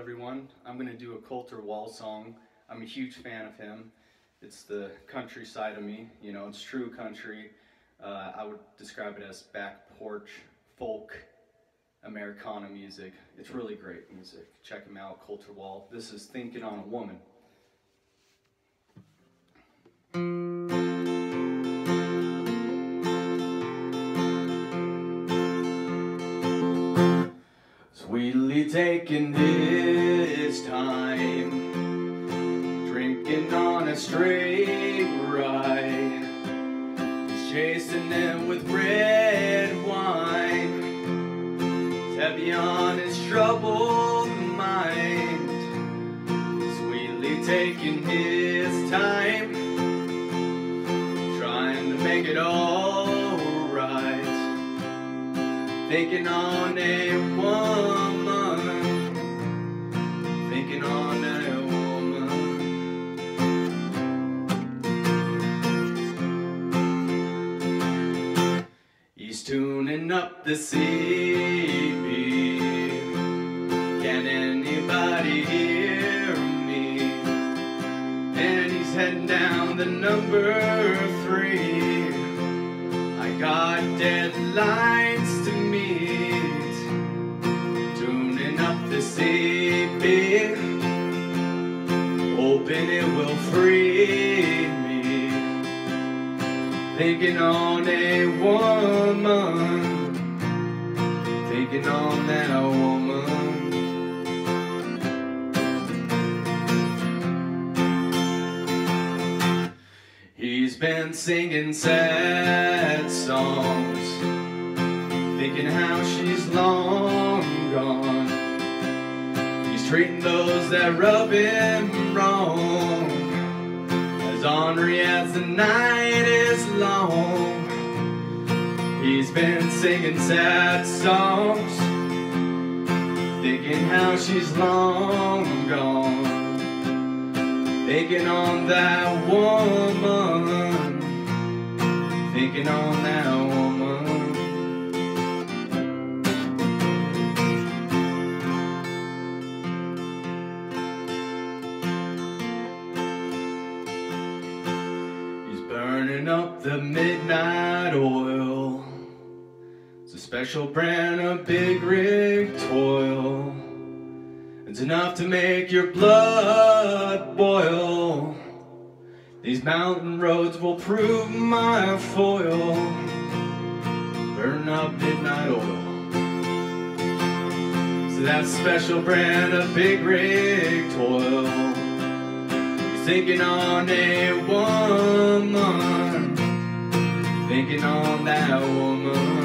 everyone. I'm going to do a Colter Wall song. I'm a huge fan of him. It's the country side of me, you know, it's true country. Uh, I would describe it as back porch folk Americana music. It's really great music. Check him out, Colter Wall. This is Thinking on a Woman. Sweetly taking his time, drinking on a straight ride. Chasing them with red wine. He's heavy on his troubled mind, sweetly taking his time, trying to make it all right thinking on a woman, tuning up the CB. Can anybody hear me? And he's heading down the number three. I got deadlines to meet, tuning up the CB, hoping it will free. Thinking on a woman, thinking on that woman. He's been singing sad songs, thinking how she's long gone. He's treating those that rub him wrong, as ornery as the night is long. He's been singing sad songs, thinking how she's long gone. Thinking on that woman, thinking on that up the midnight oil. It's a special brand of big rig toil. It's enough to make your blood boil. These mountain roads will prove my foil. Burn up midnight oil. So that special brand of big rig toil. He's thinking on a woman. On that woman.